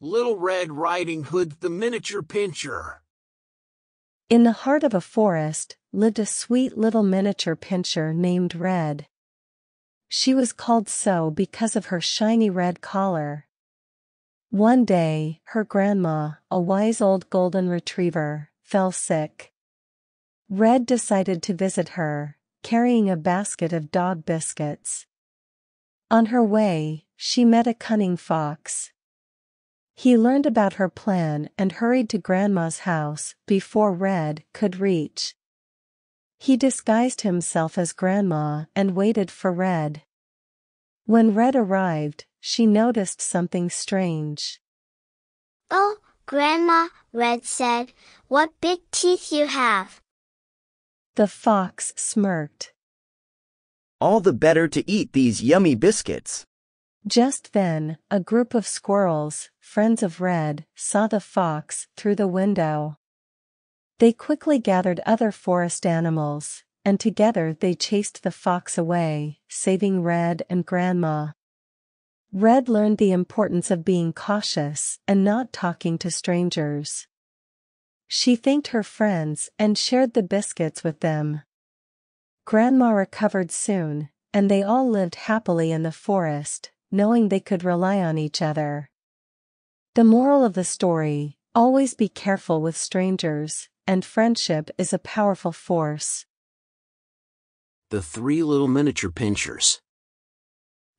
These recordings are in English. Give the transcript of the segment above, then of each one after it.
Little Red Riding Hood the Miniature Pinscher. In the heart of a forest lived a sweet little miniature pinscher named Red. She was called so because of her shiny red collar. One day, her grandma, a wise old golden retriever, fell sick. Red decided to visit her, carrying a basket of dog biscuits. On her way, she met a cunning fox. He learned about her plan and hurried to Grandma's house before Red could reach. He disguised himself as Grandma and waited for Red. When Red arrived, she noticed something strange. Oh, Grandma, Red said, what big teeth you have. The fox smirked. All the better to eat these yummy biscuits. Just then, a group of squirrels, friends of Red, saw the fox through the window. They quickly gathered other forest animals, and together they chased the fox away, saving Red and Grandma. Red learned the importance of being cautious and not talking to strangers. She thanked her friends and shared the biscuits with them. Grandma recovered soon, and they all lived happily in the forest, knowing they could rely on each other. The moral of the story always be careful with strangers, and friendship is a powerful force. The Three Little Miniature Pinschers.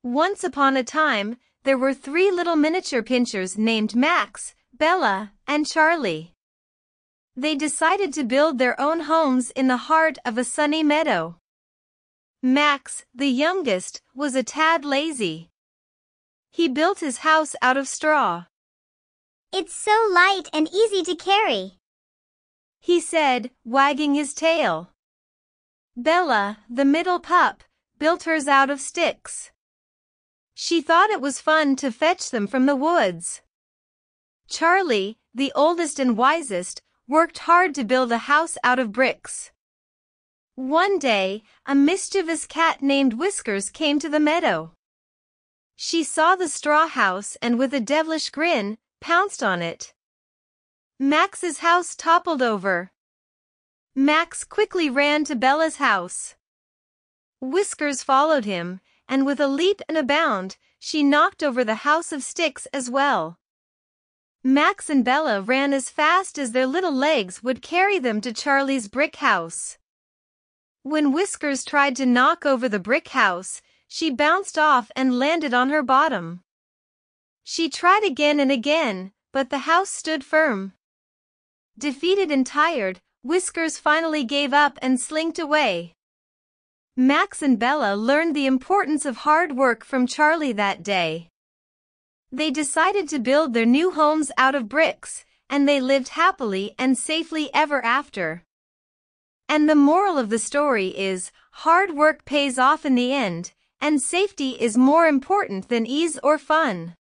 Once upon a time, there were three little miniature pinschers named Max, Bella, and Charlie. They decided to build their own homes in the heart of a sunny meadow. Max, the youngest, was a tad lazy. He built his house out of straw. It's so light and easy to carry. He said, wagging his tail. Bella, the middle pup, built hers out of sticks. She thought it was fun to fetch them from the woods. Charlie, the oldest and wisest, worked hard to build a house out of bricks. One day, a mischievous cat named Whiskers came to the meadow. She saw the straw house and with a devilish grin, pounced on it. Max's house toppled over. Max quickly ran to Bella's house. Whiskers followed him, and with a leap and a bound, she knocked over the house of sticks as well. Max and Bella ran as fast as their little legs would carry them to Charlie's brick house. When Whiskers tried to knock over the brick house, she bounced off and landed on her bottom. She tried again and again, but the house stood firm. Defeated and tired, Whiskers finally gave up and slinked away. Max and Bella learned the importance of hard work from Charlie that day. They decided to build their new homes out of bricks, and they lived happily and safely ever after. And the moral of the story is, hard work pays off in the end, and safety is more important than ease or fun.